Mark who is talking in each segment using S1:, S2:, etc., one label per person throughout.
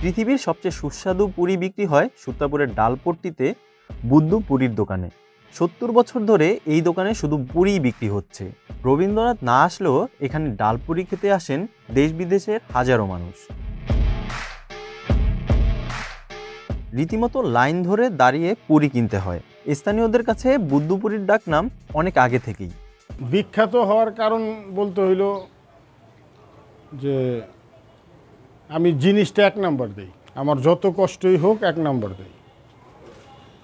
S1: পৃথিবীর সবচেয়ে সুস্বাদু পুরি বিক্রি হয় সূত্রাপুরের ডালপট্টিতে বুদ্ধ পুরীর দোকানে। সত্তর বছর ধরে এই দোকানে শুধু পুরিই বিক্রি হচ্ছে। রবীন্দ্রনাথ না আসলেও এখানে ডালপুরি খেতে আসেন দেশ বিদেশের হাজারো মানুষ। রীতিমতো লাইন ধরে দাঁড়িয়ে পুরি কিনতে হয়। স্থানীয়দের কাছে বুদ্ধপুরীর ডাক নাম অনেক আগে থেকেই।
S2: বিখ্যাত হওয়ার কারণ বলতে হইল যে আমি জিনিসটা এক নাম্বার দিই। আমার যত কষ্টই হোক এক নাম্বার দিই।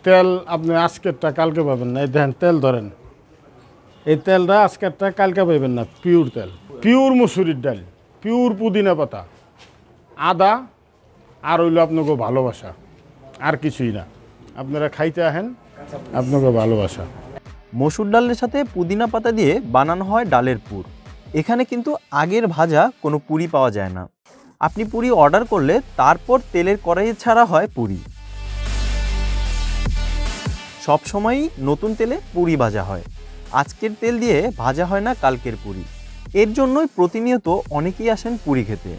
S2: তেল আপনি আজকেরটা কালকে পাবেন না। এই দেখেন, তেল ধরেন। এই তেলটা আজকেরটা, কালকে পাবেন না। পিওর তেল। পিওর মুসুরির ডাল। পিওর পুদিনা পাতা। আদা আর হইল আপনাকে ভালোবাসা। আর কিছুই না। আপনারা খাইতে আহেন আপনাকে ভালোবাসা।
S1: মসুর ডালের সাথে পুদিনা পাতা দিয়ে বানানো হয় ডালের পুর। এখানে কিন্তু আগের ভাজা কোনো পুরি পাওয়া যায় না। আপনি পুরি অর্ডার করলে তারপর তেলের কড়াইয়ে ছাড়া হয় পুরি। সব সময়ই নতুন তেলে পুরি ভাজা হয়। আজকের তেল দিয়ে ভাজা হয় না কালকের পুরি। এর জন্যই প্রতিনিয়ত অনেকেই আসেন পুরি খেতে।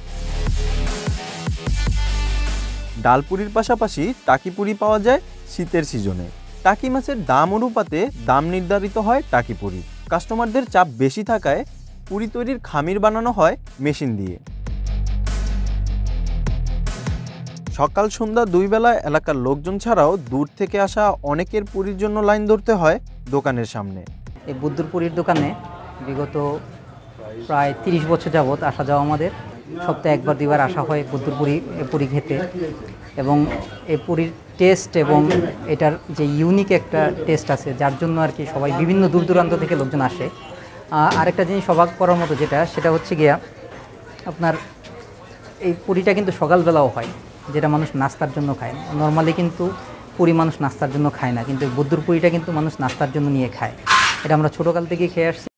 S1: ডালপুরির পাশাপাশি টাকি পুরি পাওয়া যায় শীতের সিজনে। টাকি মাছের দাম অনুপাতে দাম নির্ধারিত হয় টাকি পুরি। কাস্টমারদের চাপ বেশি থাকায় পুরি তৈরির খামির বানানো হয় মেশিন দিয়ে। সকাল, সন্ধ্যা দুই বেলা এলাকার লোকজন ছাড়াও দূর থেকে আসা অনেকের পুরীর জন্য লাইন ধরতে হয় দোকানের সামনে।
S3: এই বুদ্ধপুরীর দোকানে বিগত প্রায় তিরিশ বছর যাবৎ আসা যাওয়া আমাদের। সপ্তাহে একবার, দুইবার আসা হয় বুদ্ধপুরি পুরি খেতে এবং এই পুরীর টেস্ট এবং এটার যে ইউনিক একটা টেস্ট আছে, যার জন্য আর কি সবাই বিভিন্ন দূর দূরান্ত থেকে লোকজন আসে। আরেকটা জিনিস অবাক করার মতো যেটা, সেটা হচ্ছে গিয়া আপনার এই পুরীটা কিন্তু সকালবেলাও হয়। যেটা মানুষ নাস্তার জন্য খায় নর্মালি কিন্তু পুরি মানুষ নাস্তার জন্য খায় না, কিন্তু বুদ্ধুর পুরিটা কিন্তু মানুষ নাস্তার জন্য নিয়ে খায়। এটা আমরা ছোটোকাল থেকেই খেয়ে আসছি।